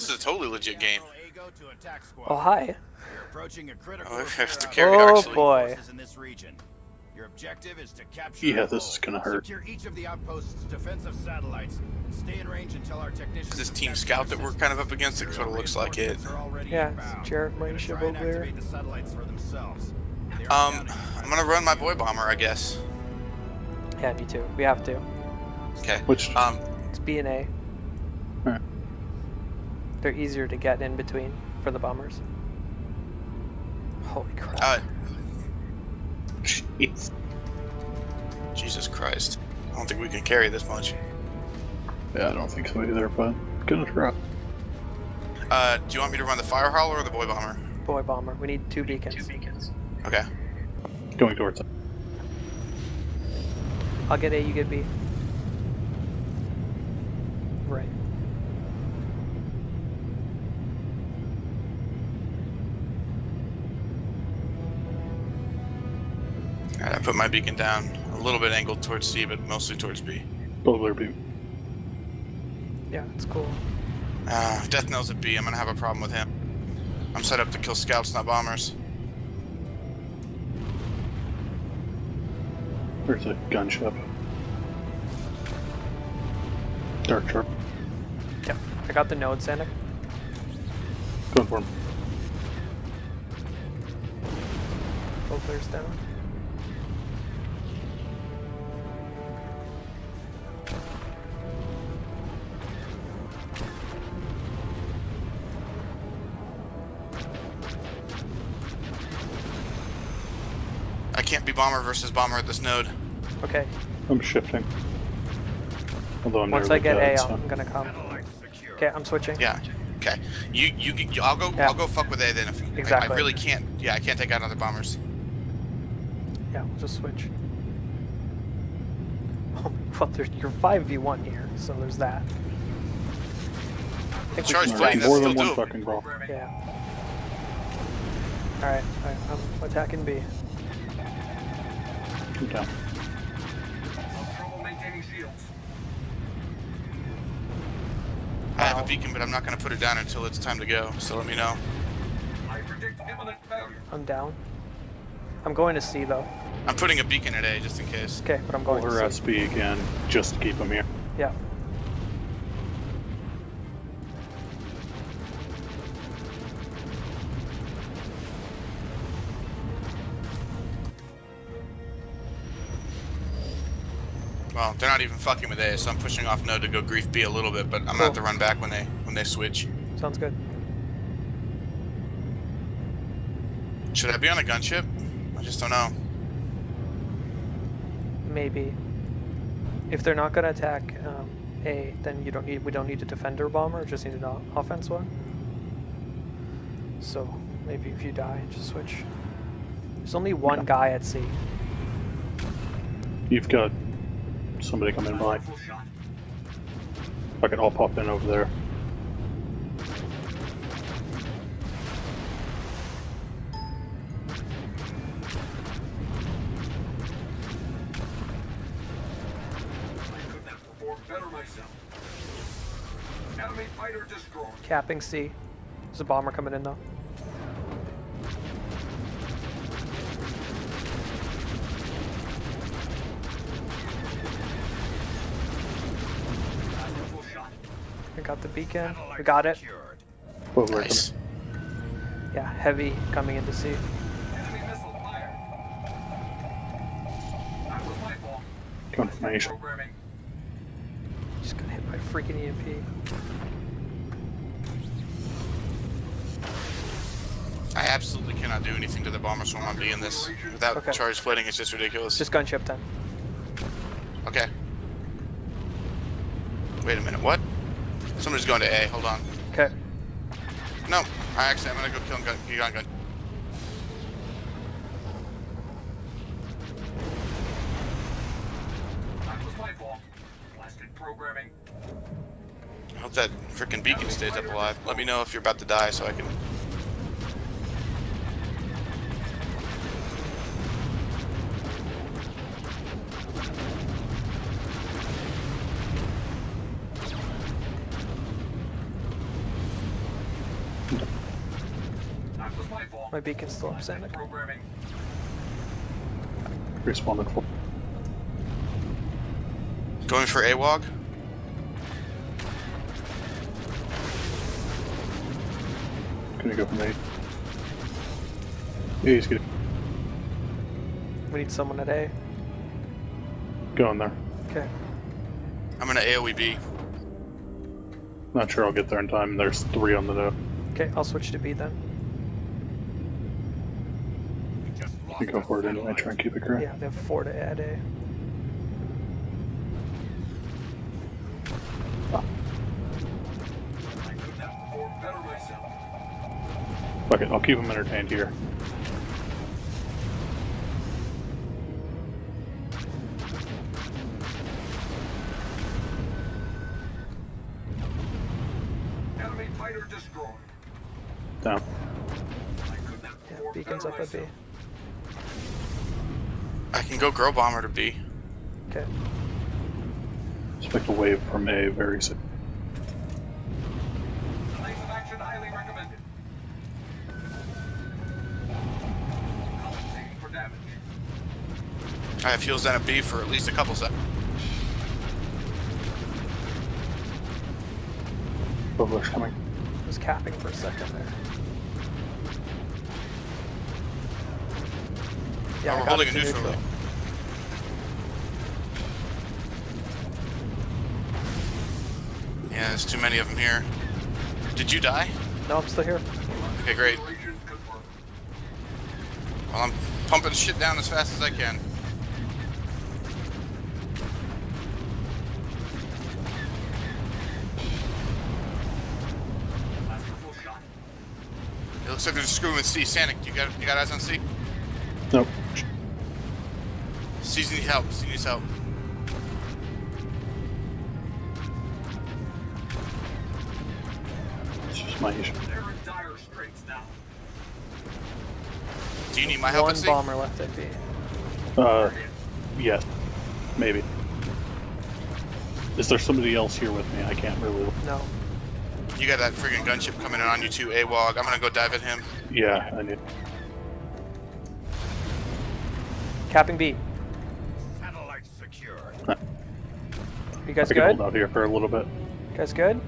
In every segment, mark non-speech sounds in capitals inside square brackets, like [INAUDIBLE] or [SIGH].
this is a totally legit game. Oh hi. Approaching a critical Oh, repair there's the outpost carry, Oh, boy. in this region. Your objective is to capture Yeah, this is gonna hurt. Secure each of the outpost's defensive satellites. Stay in range until our technicians. This have Team Scout that we're kind of up against? It Your sort of looks like it. reinforcements are already Yeah. Jared They're ship over there. the satellites for themselves. Um, I'm gonna run my boy bomber, I guess. Yeah, me too. We have to. Okay. Which Um, It's B and A. Alright. They're easier to get in between for the bombers. Holy crap. uh, jeez. Jesus Christ. I don't think we can carry this much. Yeah, I don't think so either, but gonna try. Uh, do you want me to run the fire hauler or the boy bomber? Boy bomber. We need two beacons. Okay. Going towards it. I'll get A, you get B. I put my beacon down. A little bit angled towards C, but mostly towards B. Bugler beam. Yeah, it's cool. Uh, Death Knell's at B, I'm gonna have a problem with him. I'm set up to kill scouts, not bombers. There's a gunship. Dark sharp. Yep. I got the node, Sanic. Going for him. Both players down. I be bomber versus bomber at this node. Okay. I'm shifting. Although I'm Once I get dead, A, so- I'm gonna come. Okay, I'm switching. Yeah. Okay. You, you, you I'll go, Yeah. I'll go fuck with A then. If, I- I, really can't. Yeah, I can't take out other bombers. Yeah, we'll just switch. Oh, [LAUGHS] well, there's, you're 5v1 here, so there's that. I think Charge can flank, try- more than still one doable. fucking brawl. Yeah. Alright, alright, I'm attacking B. I'm. I have a beacon, but I'm not gonna put it down until it's time to go. So let me know. I'm down. I'm going to C though. I'm putting a beacon at A just in case. Okay, but I'm Pull going her to C. SB again, just to keep him here. Yeah. Well, they're not even fucking with A, so I'm pushing off node to go grief B a little bit, but I'm gonna have to run back when they when they switch. Sounds good. Should I be on a gunship? I just don't know. Maybe. If they're not gonna attack um, A, then you don't need we don't need a defender bomber, just need an offense one. So maybe if you die, just switch. There's only one guy at C. You've got somebody coming by. Fuck it, I'll pop in over there. Capping C. There's a bomber coming in though. We got the beacon. We got it. Secured. Bugler Nice. Yeah, heavy coming into C. confirmation. Just got hit by freaking EMP. I absolutely cannot do anything to the bomber swarm on B in this. Without Okay. charge floating, it's just ridiculous. Just gunship then. Okay. Wait a minute, what? Somebody's going to A, hold on. Okay. No, I actually, I'm gonna go kill him, gun, gun, gun. I hope that freaking beacon stays up alive. Let me know if you're about to die so I can. That was my fault. My beacon's still up, Sanic. Programming. Responded for. Going for AWOG? Gonna go for me. Yeah, he's good. We need someone at A. Going there. Okay. I'm gonna AoE B. Not sure I'll get there in time. There's three on the node. Okay, I'll switch to B then. We just lost You go our for it anyway. satellite. Try and keep it correct. Yeah, they have four to add A. I could not perform better myself. Fuck it. I'll keep them entertained here. Enemy fighter destroyed. Down. I could not Yeah, beacon's up at B. myself. I can go Girl Bomber to B. Okay. Expect a wave from A very soon. Place of action highly recommended. Compensating for damage. I have heals down at B for at least a couple seconds. Bubbler's coming. was capping for a second there. Yeah, Oh, we're holding a to neutral. Yeah, there's too many of them here. Did you die? No, I'm still here. Okay, great. Well, I'm pumping shit down as fast as I can. It looks like they're screwing with C. Sanic, you got you got eyes on C? Nope. C needs help. C needs help. It's just my issue. They're in dire straits now. Do you need my help One at bomber left at B. Uh, yes. Maybe. Is there somebody else here with me? I can't really. No. You got that friggin' gunship coming in on you too, AWOG. I'm gonna go dive at him. Yeah, I need. Capping B. Satellite secure. You guys I can hold out here for a little bit. You guys good?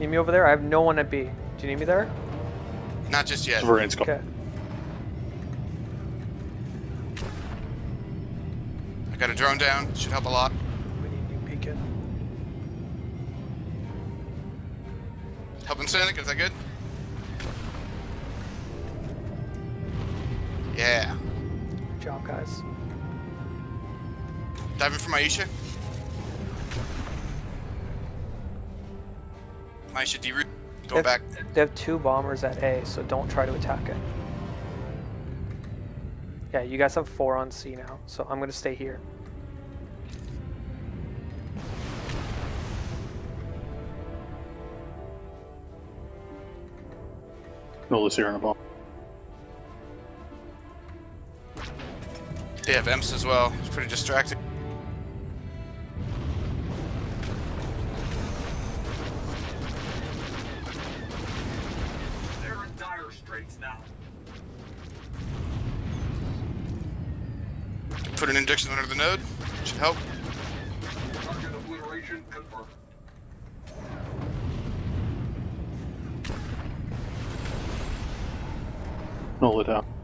Need me over there? I have no one at B. Do you need me there? Not just yet. Sovereign's call. Okay. I got a drone down. Should help a lot. We need new beacon. Helping Sonic, is that good? Yeah. Good job, guys. Diving for Maisha. Maisha deroute. Go If- back. They have two bombers at A, so don't try to attack it. Yeah, you guys have four on C now, so I'm gonna stay here. Nola's here in a bomb. They have Emps as well. It's pretty distracting. They're in dire straits now. Put an induction under the node. Should help. Target obliteration confirmed. Nola down. That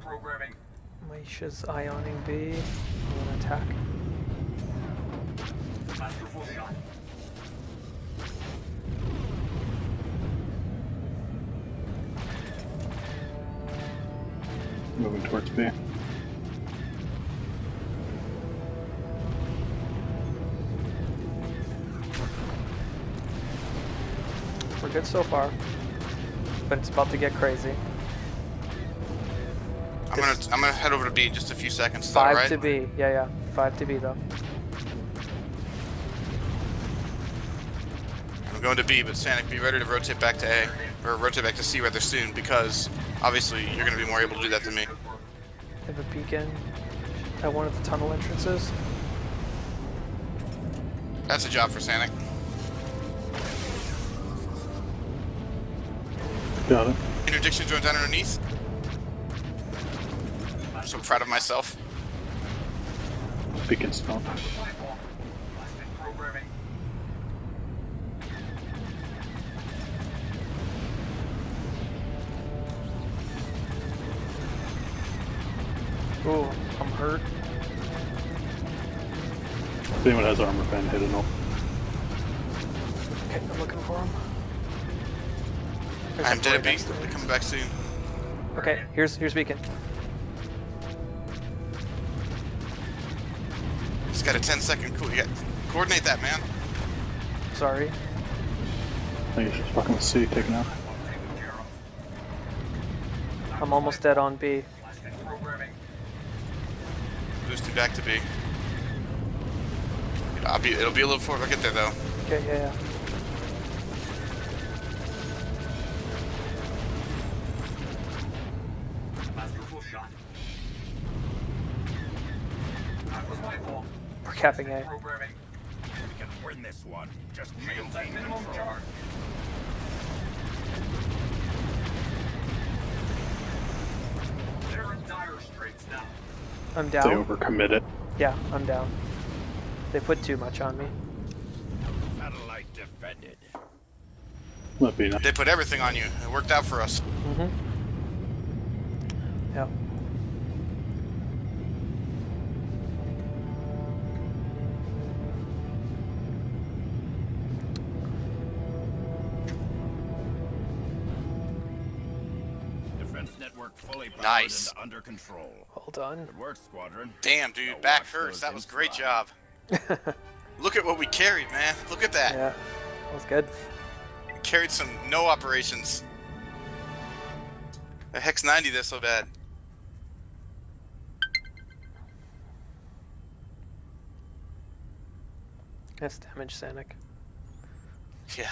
programming. Maisha's ioning B. I'm gonna attack. Moving towards B. We're good so far, but it's about to get crazy gonna I'm gonna head over to B just a few seconds. Five though, right? to B. Yeah, yeah. Five to B though. I'm going to B, but Sanic, be ready to rotate back to A or rotate back to C rather soon because obviously you're gonna be more able to do that than me. I have a beacon at one of the tunnel entrances. That's a job for Sanic. Got it. Interdiction joint down underneath. I'm proud of myself. Beacon stump. Oh, I'm hurt. If anyone has armor pen, hit it. No. Okay, I'm looking for him. There's I'm dead boy at beat. next to me. They're coming back soon. Okay, here's here's beacon. Just got a 10 second cool. You got coordinate that, man. Sorry. I think it's just fucking with C taken out. I'm almost dead on B. Boosted back to B. I'll be. It'll be a little before I get there though. Okay, yeah, yeah. Dire straits now. I'm They down. overcommit it. Yeah, I'm down. They put too much on me. Satellite defended. Be nice. They put everything on you. It worked out for us. Mm-hmm. Yep. Nice. and under control. Well done. Good work, squadron. Damn, dude, Now back watch hurts. That was great inside. job. [LAUGHS] Look at what we carried, man. Look at that. Yeah, that was good. Carried some no operations. The Hex 90 that's so bad. Nice damage, Sanic. Yeah.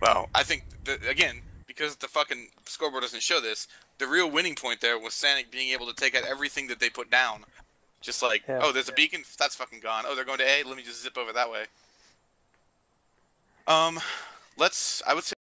Well, I think that, again because the fucking scoreboard doesn't show this. The real winning point there was Sanic being able to take out everything that they put down. Just like, Yeah. oh, there's a beacon. That's fucking gone. Oh, they're going to A. Let me just zip over that way. Um, let's. I would say.